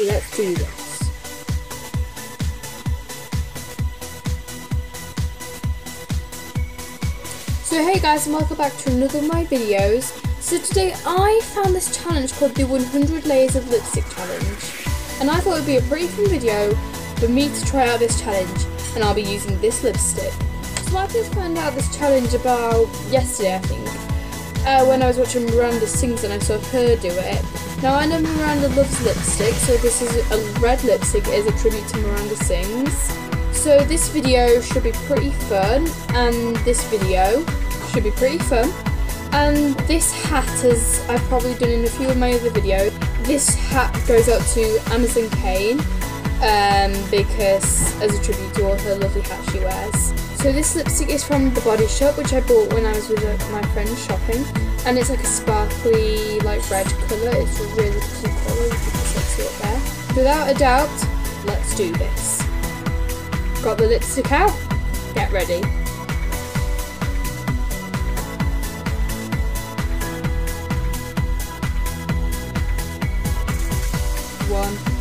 let's do this. So hey guys and welcome back to another of my videos. So today I found this challenge called the 100 Layers of Lipstick Challenge. And I thought it would be a pretty fun video for me to try out this challenge and I'll be using this lipstick. So I just found out this challenge about yesterday I think. Uh, when I was watching Miranda Sings and I saw her do it. Now I know Miranda loves lipstick so this is a red lipstick as a tribute to Miranda Sings. So this video should be pretty fun and this video should be pretty fun. And this hat, as I've probably done in a few of my other videos, this hat goes out to Amazon Kane um, because as a tribute to all her lovely hats she wears. So this lipstick is from The Body Shop, which I bought when I was with uh, my friends shopping. And it's like a sparkly, red colour. It's a really pretty colour, you can see it there. Without a doubt, let's do this. Got the lipstick out, get ready. One.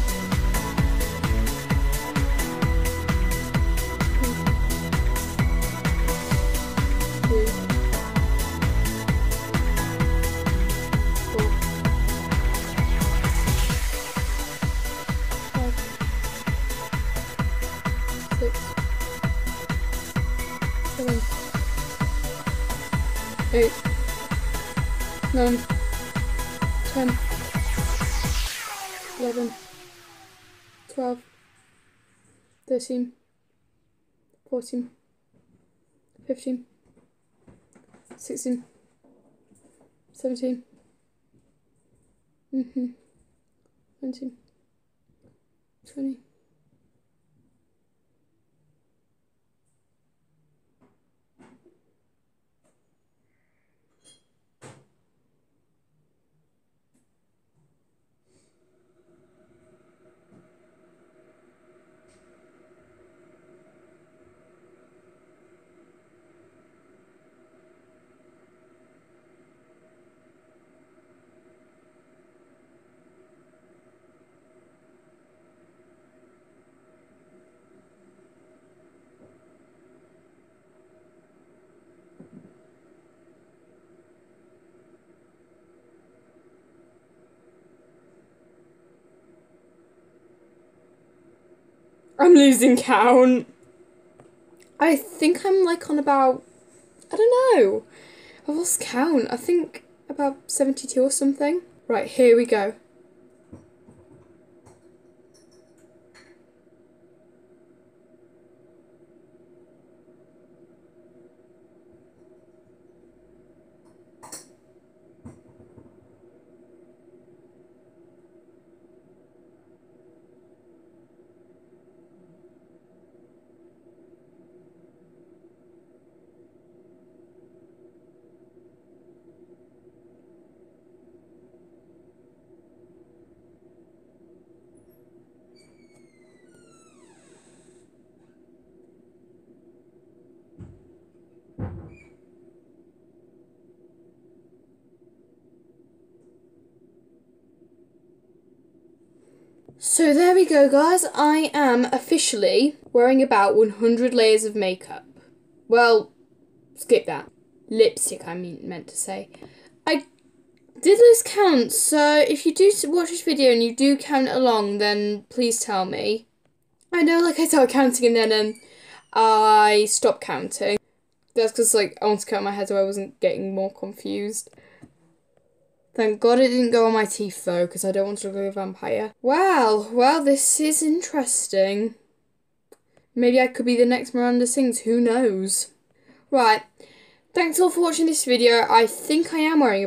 Eight. Nine. Ten. 11, 12, 13, 14, 15, 16, 17, mm-hmm, 19, 20, I'm losing count. I think I'm like on about, I don't know. I've lost count. I think about 72 or something. Right, here we go. So there we go, guys. I am officially wearing about 100 layers of makeup. Well, skip that. Lipstick, I mean, meant to say. I did lose count, so if you do watch this video and you do count along, then please tell me. I know, like, I started counting and then um, I stopped counting. That's because, like, I want to count my head so I wasn't getting more confused. Thank God it didn't go on my teeth though, because I don't want to look like a vampire. Well, well, this is interesting. Maybe I could be the next Miranda Sings, who knows? Right, thanks all for watching this video. I think I am wearing a